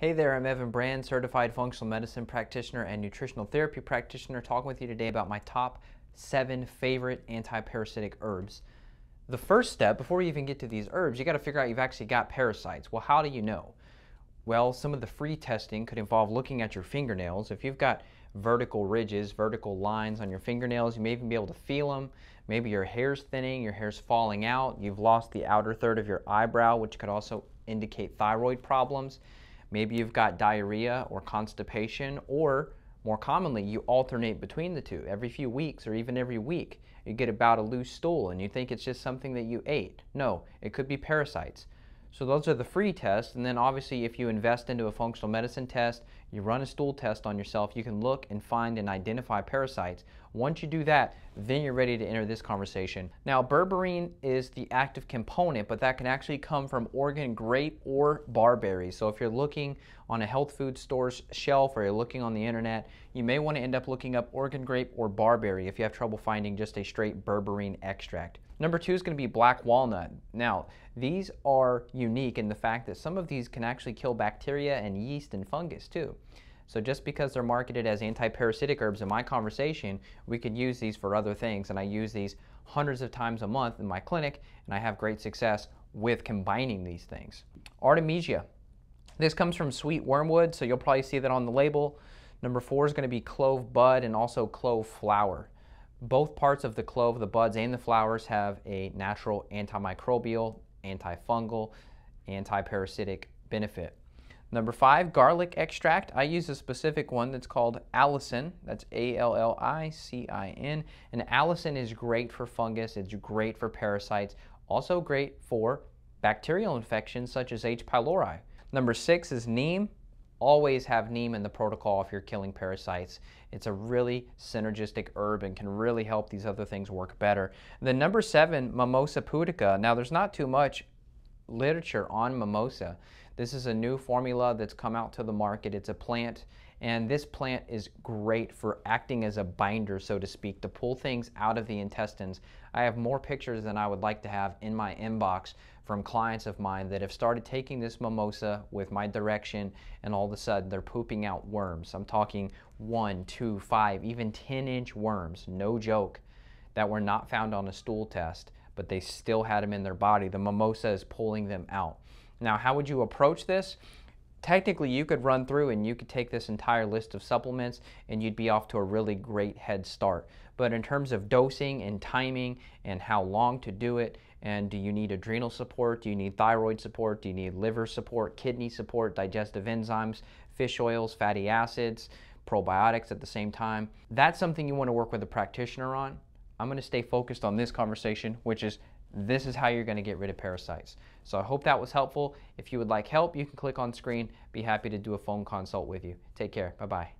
Hey there, I'm Evan Brand, certified functional medicine practitioner and nutritional therapy practitioner, talking with you today about my top seven favorite anti-parasitic herbs. The first step, before you even get to these herbs, you got to figure out you've actually got parasites. Well, how do you know? Well, some of the free testing could involve looking at your fingernails. If you've got vertical ridges, vertical lines on your fingernails, you may even be able to feel them. Maybe your hair's thinning, your hair's falling out, you've lost the outer third of your eyebrow, which could also indicate thyroid problems. Maybe you've got diarrhea or constipation, or more commonly, you alternate between the two. Every few weeks or even every week, you get about a loose stool and you think it's just something that you ate. No, it could be parasites. So those are the free tests. And then obviously if you invest into a functional medicine test, you run a stool test on yourself, you can look and find and identify parasites. Once you do that, then you're ready to enter this conversation. Now, berberine is the active component, but that can actually come from Oregon grape or barberry. So if you're looking on a health food store's shelf or you're looking on the internet, you may want to end up looking up Oregon grape or barberry if you have trouble finding just a straight berberine extract. Number two is going to be black walnut. Now, these are unique in the fact that some of these can actually kill bacteria and yeast and fungus too. So just because they're marketed as anti-parasitic herbs in my conversation, we could use these for other things. And I use these hundreds of times a month in my clinic, and I have great success with combining these things. Artemisia. This comes from sweet wormwood, so you'll probably see that on the label. Number four is going to be clove bud and also clove flower. Both parts of the clove, the buds and the flowers, have a natural antimicrobial, antifungal, antiparasitic benefit. Number five, garlic extract. I use a specific one that's called allicin. That's A-L-L-I-C-I-N. And allicin is great for fungus. It's great for parasites. Also great for bacterial infections such as H. pylori. Number six is neem always have neem in the protocol if you're killing parasites. It's a really synergistic herb and can really help these other things work better. The number seven, Mimosa pudica. Now there's not too much literature on mimosa. This is a new formula that's come out to the market. It's a plant and this plant is great for acting as a binder, so to speak, to pull things out of the intestines. I have more pictures than I would like to have in my inbox from clients of mine that have started taking this mimosa with my direction and all of a sudden they're pooping out worms. I'm talking one, two, five, even 10 inch worms, no joke, that were not found on a stool test, but they still had them in their body. The mimosa is pulling them out. Now, how would you approach this? technically you could run through and you could take this entire list of supplements and you'd be off to a really great head start. But in terms of dosing and timing and how long to do it, and do you need adrenal support? Do you need thyroid support? Do you need liver support, kidney support, digestive enzymes, fish oils, fatty acids, probiotics at the same time? That's something you want to work with a practitioner on. I'm going to stay focused on this conversation, which is this is how you're going to get rid of parasites. So I hope that was helpful. If you would like help, you can click on screen. Be happy to do a phone consult with you. Take care. Bye-bye.